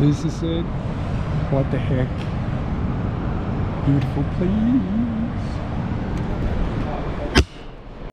This is it. What the heck? Beautiful place.